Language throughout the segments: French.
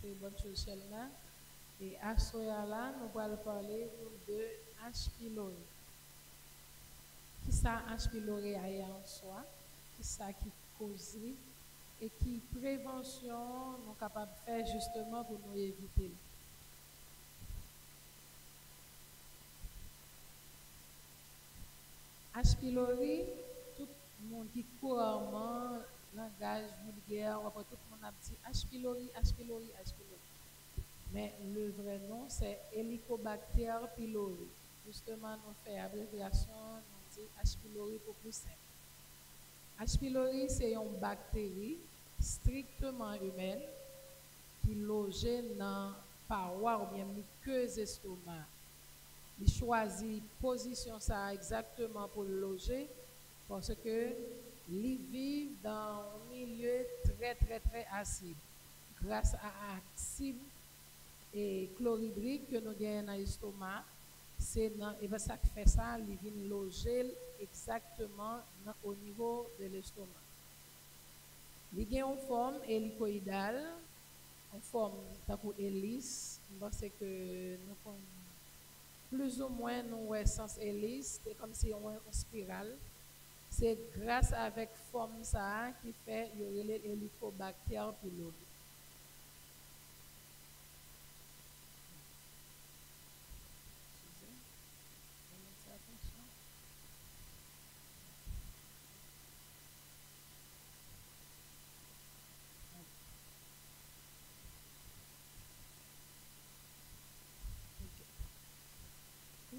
c'est bonne chose celle là. Et à ce là, nous allons parler de H. pylori. Qui ça H. pylori a en soi? Qui ça qui cause et qui prévention nous capables de faire justement pour nous éviter? H. pylori, tout le monde qui couramment langage vulgaire, après tout le monde a dit H. pylori, H. pylori, H. pylori. Mais le vrai nom, c'est Helicobacter pylori. Justement, nous faisons abréviation, nous dit H. pylori pour plus simple. H. pylori, c'est une bactérie strictement humaine qui loge dans paroi ou bien muqueuse estomac il choisit position ça exactement pour le loger parce que il vit dans un milieu très très très acide grâce à l'acide et chlorhydrique que nous avons dans l'estomac c'est et ben ça fait ça il vient loger exactement au niveau de l'estomac il a une forme hélicoïdale en forme de hélice que plus ou moins nous sens hélice, c'est comme si on une spirale. C'est grâce avec forme ça qui fait y aurait les hélicobactères pylori.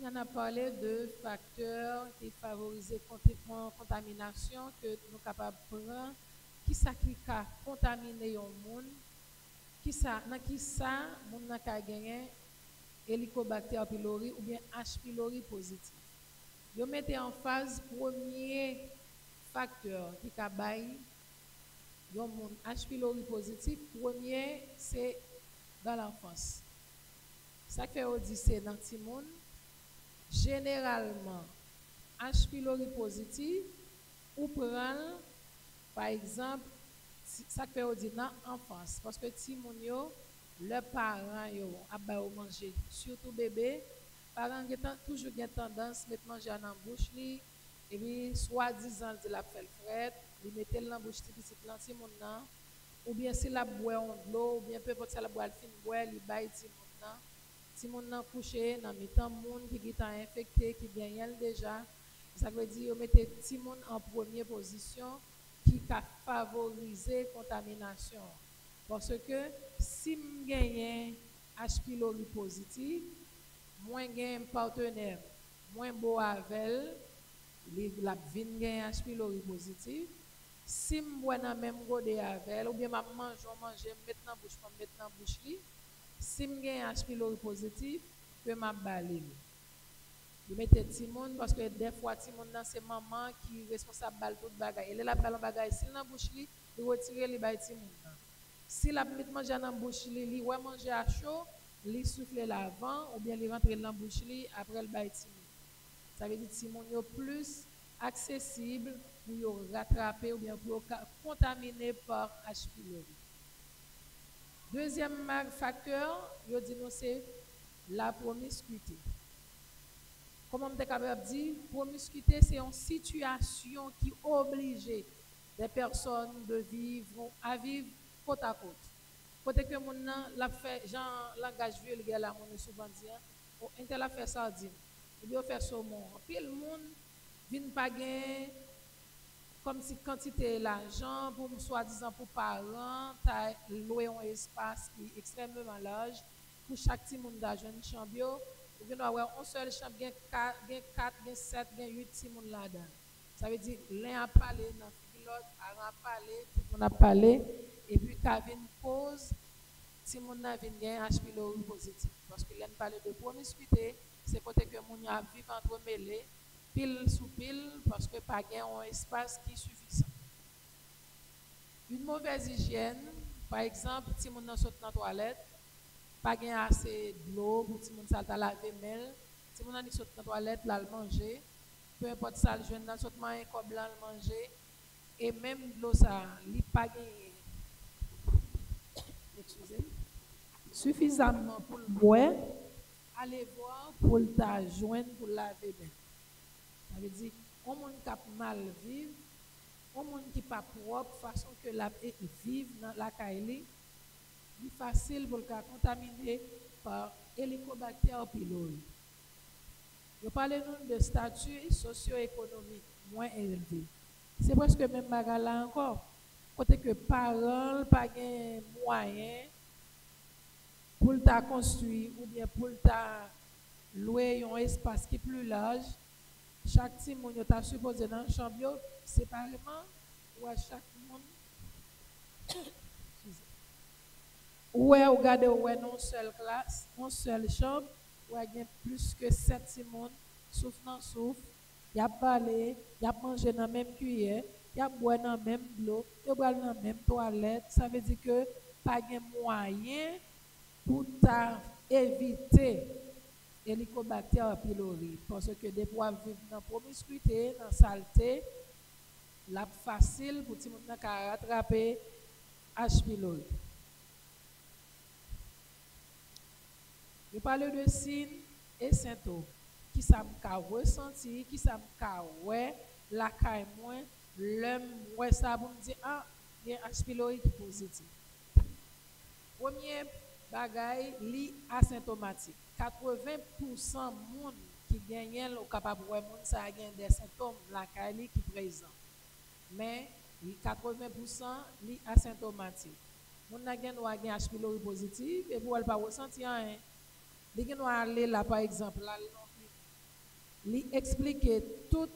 On a parlé de facteurs qui favorisent la contamination que nous capables de prendre. Qui ça qui a contaminé un monde? Qui ça, dans qui ça, monde a gagné Helicobacter pylori ou bien H. pylori positif. Vous mettez en phase premier facteur qui a bail H. pylori positif. Premier, c'est dans l'enfance. Ça fait au c'est dans le monde généralement H. pylori positif ou prendre par exemple ça fait au dit dans enfance parce que si le parent yo a manger surtout bébé parents ont toujours une tendance mettre manger dans bouche li et puis soi-disant dit la fait fret il mettait dans bouche petit petit si mon ou bien si la boit de l'eau ou bien peu importe si la boit le fin boire il bail si mon nan couché dans temps monde qui est infecté qui gagne déjà ça veut dire mettez monde en première position qui a favorisé contamination. Parce que si je gagne H pylori positif moins gagne partenaire moins beau avec la vin gagne H pylori positif. Si je bois dans même godé avec ou bien mange manger mettre dans bouche dans bouche si je suis H. pylori positif, je peux m'abaler. Je mets petit monde parce que des fois, petit monde c'est maman qui est responsable de tout bagage. Elle est la balle bagage. Si dans bouche il retire les bail petit monde. Si la met manger dans bouche li, li ouais manger à chaud, li souffle l'avant ou bien li rentre dans bouche li après le bail petit Ça veut dire que monde est plus accessible pour rattraper ou bien pour contaminer par H. pylori. Deuxième facteur, je dis c'est la promiscuité. Comment je suis capable de dire, promiscuité, c'est une situation qui oblige des personnes de vivre à vivre côte à côte. Côté que mon la fait, genre langage vulgaire là, mon souvent dit, on intel a fait dit, ou bien faire saumon. Puis le monde vient pas gagner comme si quantité l'argent pour soi-disant pour parents, tu loué un espace qui est extrêmement large pour chaque petit monde d'argent une chambre. Ou bien avoir un seul chambre, il y a 4, 4, 7, 8 petits monde là-dedans. Ça veut dire l'un a parlé l'autre, a parlé, tout le monde a parlé, et puis quand vient une pause, si mon a vient gagner H. positif. Parce que l'un parle de promiscuité, c'est côté que mon a vivre entre mêlés pile sous pile parce que pas un espace qui est suffisant. Une mauvaise hygiène, par exemple, si mon saute dans la toilette, pas assez d'eau pour si mon salte à laver mail, si saute dans la toilette, là le manger, peu importe ça, le dans saute un comme là le manger et même l'eau ça, il pas Excusez. suffisamment pour le boire, allez voir pour le joindre pour laver bien. Ça veut dire, on monde qui mal vivre, on monde qui pas propre, façon que la vivre dans la caille, c'est facile pour le contaminer par Helicobacter pylori. Je parle de statut socio-économique moins élevé. C'est presque même bagarre là encore. Côté que parents pas de moyens pour construire ou bien pour ta louer un espace qui est plus large. Chaque team on t'a supposé dans le chambre séparément ou à chaque monde. Ou est regardez ou est non seule classe, non seule chambre, ou est plus que sept monde souffle dans souffle, y a parlé, y a mangé dans la même cuillère, y a boire dans même l'eau, y a boire dans la même toilette, ça veut dire que pas de moyen pour éviter l'hélicobacter pylori parce que des fois vivre dans la promiscuité, dans la saleté, la facile pour tout le rattraper H pylori. Je parle de signes et symptômes qui ça me ressenti, qui ça me ouais, la caille moins, l'homme ouais ça pour me dire ah, il y a H pylori qui est positif. Premier bagay li asymptomatique. 80% moun qui ou moun ça gagne des symptômes la caille qui présent. Mais 80% li asymptomatique. Moun n'a gagne ou gagne H pylori positif et vous elle pas ressentir rien. Li gen nou aller là par exemple, là li expliquer tout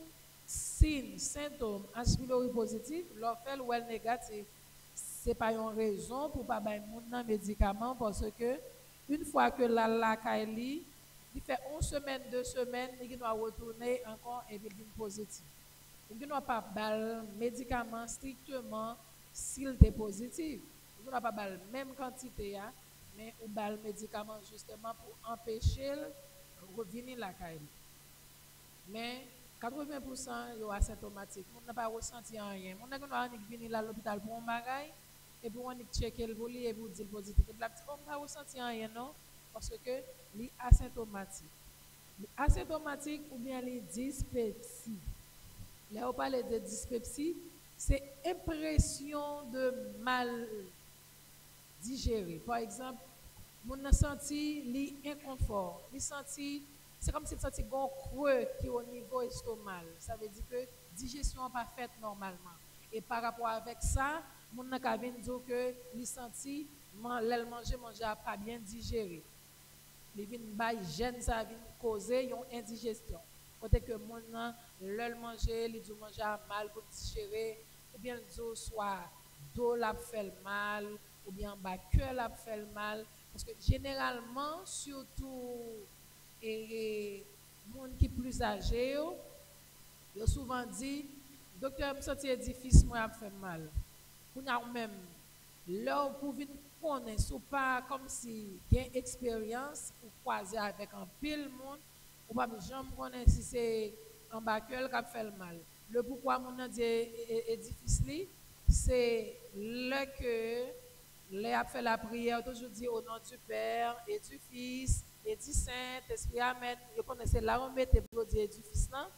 signe, symptôme H pylori positif, ou elle négatif. C'est pas une raison pour pas bailler nan médicament parce que une fois que la la kaili, il fait une semaine, deux semaines, il doit retourner encore et il positif. Il ne doit pas bal médicament strictement s'il est positif. Il ne doit pas bal même quantité hein mais ou bal médicament justement pour empêcher revenir la caille. Mais 80% yo asymptomatique, on n'a pas ressenti rien. On pas venir à l'hôpital pour un bagage et puis on checker le volet et vous dire positif. Et puis on n'a pas ressenti rien non parce que li asymptomatique. Asymptomatique ou bien les dyspepsie. Là on parle de dyspepsie, c'est impression de mal digérer. Par exemple, mon a senti l'inconfort, il senti c'est comme si tu senti un creux qui est au niveau estomac. Ça veut dire que digestion pas faite normalement. Et par rapport avec ça, mon a dire que il senti l'aile manger manger pas bien digéré. Il vient ba gêne une indigestion. Côté que mon l'aile manger, il dit manger mal pour digérer ou bien le soit dos la fait mal ou bien bas cœur la fait mal parce que généralement surtout et monde qui plus âgé yo souvent dit docteur me senti édifice moi a fait mal pour même là pour venir connaître ou pas comme si gain expérience ou croiser avec un pile monde ou pas jamais connaître si c'est bas cœur qui fait mal le pourquoi mon dit édifice c'est le que les a fait la prière, toujours dit au nom du Père et du Fils et du Saint-Esprit. Amen. Vous connaissez là, on met dire du Fils là.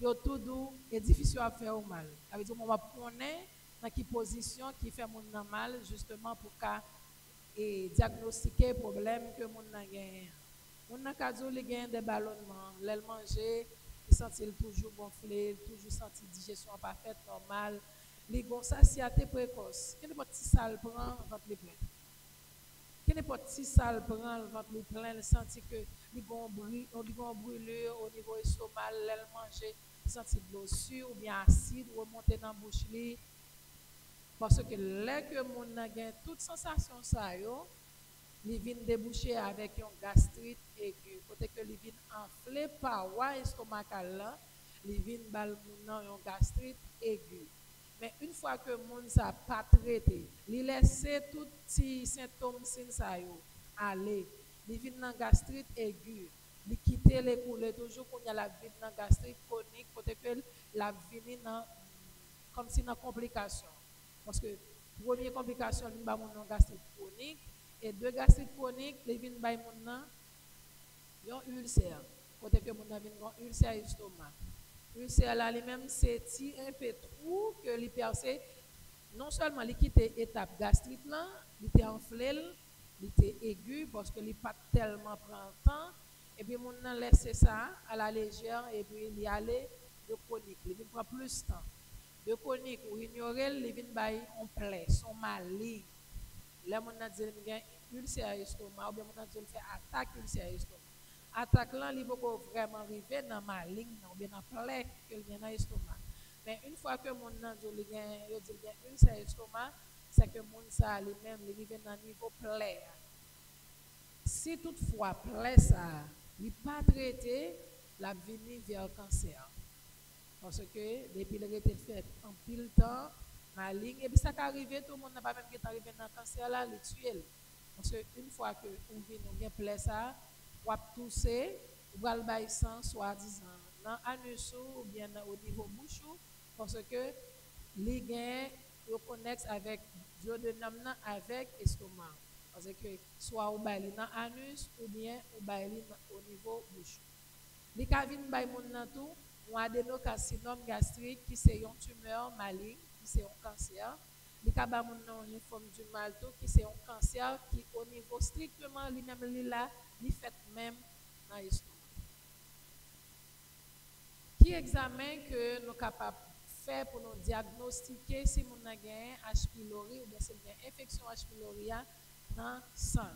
Yo tout doux et difficile à faire au mal. Ça veut dire va connaître dans position qui fait mon mal justement pour qu'à et diagnostiquer le problème que mon a gagné. Mon a cadeau des ballonnements, l'aile manger, il sentit toujours gonflé, toujours senti digestion parfaite normale les gon satiété précoce. Quel petit sale prend ventre les plein? Quel petit sale prend ventre les plein, le senti que les gon brûle, on gon brûlure au niveau estomac, l'aile manger, senti de l'eau sûre ou bien acide remonter dans la bouche. Parce que là que mon a gain toute sensation ça yo, vient déboucher avec une gastrite aiguë. Côté que li vient enfler paroi estomacale là, li vient une gastrite aiguë. Mais une fois que monde n'a pas traité, il laisse tous les symptômes aller. Il vient dans gastrite aiguë. Il quitte les coulées toujours quand il y a la vie dans gastrite chronique, peut-être la vie comme si une complication. Parce que la première complication, c'est une gastrite chronique. et deux gastrites chroniques, les vins bay moun nan, yon ulcère. Côté que moun nan vin gon ulcère estomac. Ulcère là lui-même c'est ti un peu trou que li percé non seulement li quitte étape gastrite là, li enflé, li était aigu parce que li pas tellement prend temps et puis moun nan laisser ça à la légère et puis il y aller de chronique, vin prend plus de temps. De chronique ou ignorer, vin bay on plaît, son maligne. Là moun nan dit gen ulcère estomac ou bien moun nan dit fait attaque ulcère estomac. Attaque là, il faut vraiment arriver dans ma ligne, ou bien dans plaie que vient l'estomac. Mais une fois que mon nan dit qu'il y a ulcère estomac, c'est que mon ça lui-même, il arrive dans niveau plaie. Si toutefois plaie ça, il pas traité, la venir vers cancer. Parce que depuis le été fait en pile temps, maligne, et puis ça qui tout le monde n'a pas même qui est arrivé dans cancer là, le tuer. Parce qu'une fois que on vient, on vient plaire ça, ou à tousser, ou à le sang, soi-disant, dans l'anus ou bien au niveau bouche, parce que les gains, connectent avec duodenum avec estomac. Parce que soit au bail l'anus ou bien au au niveau bouche. Les cavines bail mon nan adénocarcinome gastrique tumeur qui c'est un cancer. Les cabas mon nan une du malto qui c'est un cancer qui au niveau strictement même dans l'estomac. Qui examen que nous capables faire pour nous diagnostiquer si nous avons H. pylori ou bien nous une infection H. pylori dans le sang.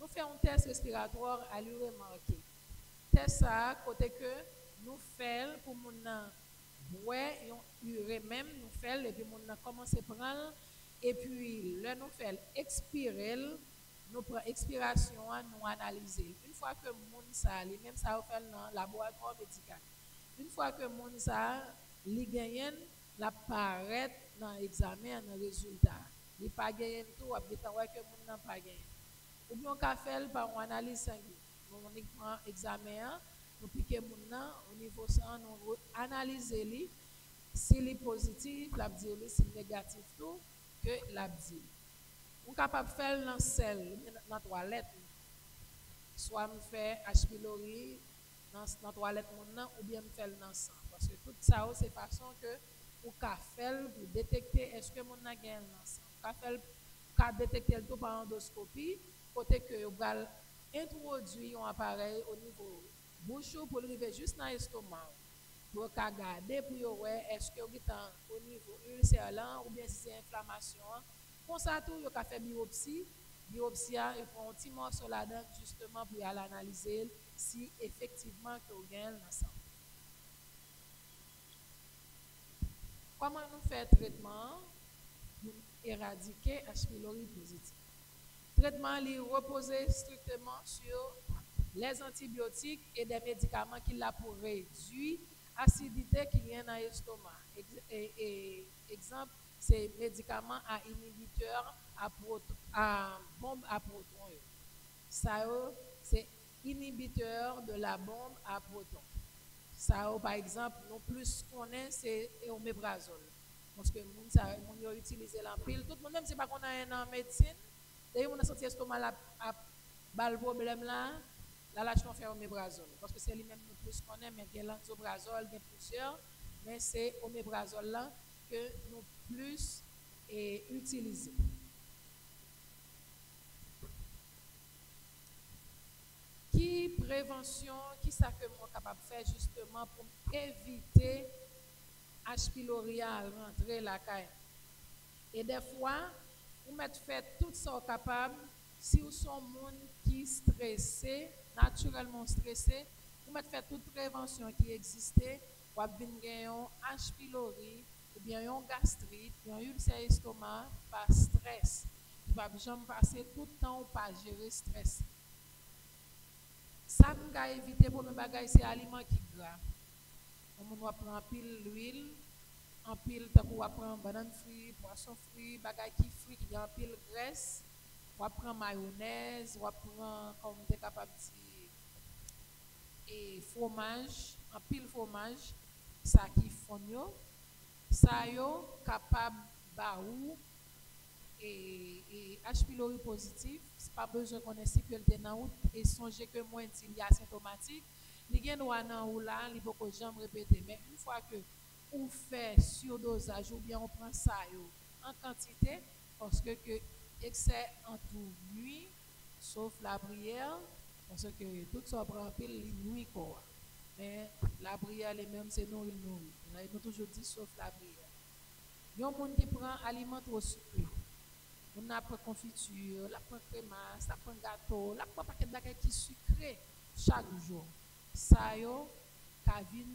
Nous faisons un test respiratoire à l'urée marqué. Test ça, côté que nous faisons pour nous boire urée même, nous faisons et puis nous commençons à prendre et puis nous faisons expirer nous prenons expiration, nous analyser. Une fois que moun ça, même ça fait dans le laboratoire médical. Une fois que moun ça, li gagne, la paraît dans l'examen, dans le résultat. Il pas gagné tout, après temps que moun n'a pas gagné. Ou bien on peut faire par une analyse sanguine. Nous prend examen, nous piquons moun au niveau sang, nous analyser li. Si est positif, la dire si négatif tout, que la dire ou de faire dans sel, la toilette. Soit me faire H. pylori dans la toilette ou bien faire dans le sang. Parce que tout ça, c'est façon que ou ka faire pour détecter est-ce que mon a gagné dans le sang. Ka faire ka détecter tout par endoscopie, côté que vous allez introduire un appareil au niveau bouche pour arriver juste dans l'estomac. Pour regarder pour voir est-ce que vous êtes au niveau ulcère ou bien si c'est inflammation pour ça, tout, a fait biopsie. Biopsie, il prend un petit morceau là-dedans justement pour analyser si effectivement vous gagnez dans Comment nous faisons traitement pour éradiquer H. pylori positif? Traitement il repose strictement sur les antibiotiques et des médicaments qui l'a pour réduire l'acidité qui vient dans l'estomac. Exemple, c'est médicaments à inhibiteur à, à bombe à protons. Ça, c'est inhibiteur de la bombe à protons. Ça, par exemple, nous plus qu'on est, c'est oméprazole. Parce que nous avons utilisé la pile. Tout le monde, même si pas qu'on a un en médecine, d'ailleurs, on a sorti estomac à, à le problème là, là, là, je fait oméprazole. Parce que c'est lui-même nous plus qu'on mais il y a l'antobrazole, il y a plusieurs, mais c'est oméprazole là que nous plus et utilisé. Qui prévention, qui ça que moi capable de faire justement pour éviter H. pylori à rentrer la caille. Et des fois, vous mettez fait tout ça capable si vous êtes monde qui stressé, naturellement stressé, vous mettez fait toute prévention qui existait, vous avez H. pylori ou bien un gastrite, un ulcère estomac par stress. Il va jamais passer tout le temps pas gérer stress. Ça nous a éviter pour nos bagages c'est aliments qui gras. On va prendre pile l'huile, en pile tant qu'on va prendre banane fruit, poisson fruit, bagages qui fruit qui a pile graisse. On va mayonnaise, on va comme on est capable de et fromage, en pile fromage, ça qui fond ça capable baou et, et H pylori positif pas besoin qu'on ait sécurité dans route et songer que moi il a asymptomatique, y a droit dans ou là, faut que jamais répéter mais une fois que on fait surdosage ou bien on prend ça en quantité parce que, que excès en tout nuit sauf la prière parce que tout ça prend pile nuit quoi. Mais la prière elle-même c'est nous il nourrit. On a toujours dit sauf la prière. Il y a un monde qui prend aliment trop sucré. On a pris confiture, la prend crémasse, la prend gâteau, la prend paquet de bagages qui sucré chaque jour. Ça yo kavin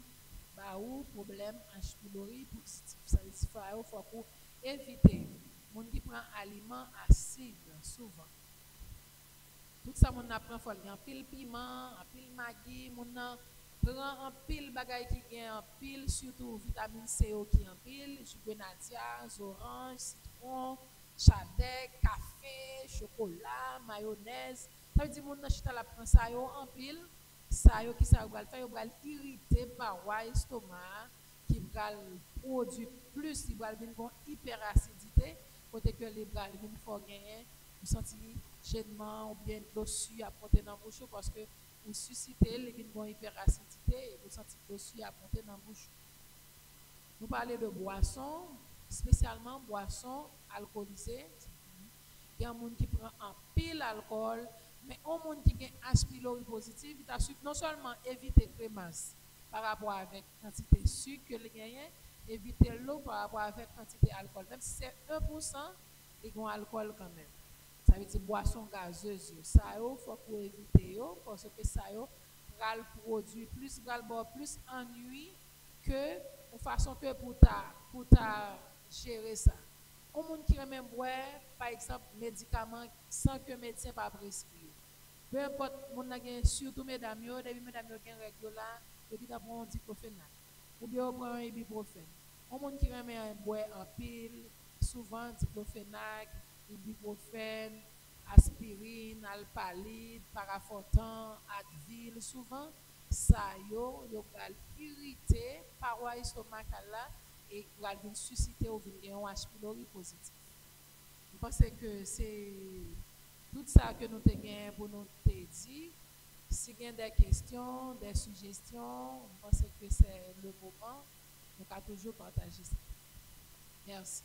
ba ou problème pylori positif. Ça veut dire faut faut éviter monde qui prend aliment acide souvent. Tout ça mon apprend faut en pile piment, en pile maggi, mon prend en pile bagay qui gagne en pile surtout vitamine C qui en pile, jus grenadier, orange, citron, chardec, café, chocolat, mayonnaise. Ça veut dire mon chita la prend en pile, ça yo qui ça va irriter par wa estomac qui va produire plus, une hyperacidité, que les gagner, vous ou bien à dans bouche parce que vous les hyperacidité vous de boissons, spécialement boissons alcoolisées. Il y a un monde qui prend un pile alcool, mais un monde qui a un pylori positif, il a non seulement éviter crémasse par rapport avec la quantité de sucre que éviter l'eau par rapport avec la quantité d'alcool. Même si c'est 1%, il y a un alcool quand même ça veut dire boisson gazeuse. Ça, il faut pour éviter parce que ça, va produit plus, va plus ennui que de façon que pour ta, pour ta gérer ça. Un monde qui boire, par exemple, médicaments sans que le médecin pas. Peu importe, surtout mesdames, depuis yo gen depuis un diclofenac. Ou bien on prend un ibuprofène. Un monde qui même boire en pile, souvent ibuprofène, aspirine, alpalide, parafortan, advil, souvent, ça yo, yo paroi et gal vient susciter au un H. pylori positif. Je pense que c'est tout ça que nous avons pour nous dire. Si vous avez des questions, des suggestions, je pense que c'est le moment. Nous avons toujours partager ça. Merci.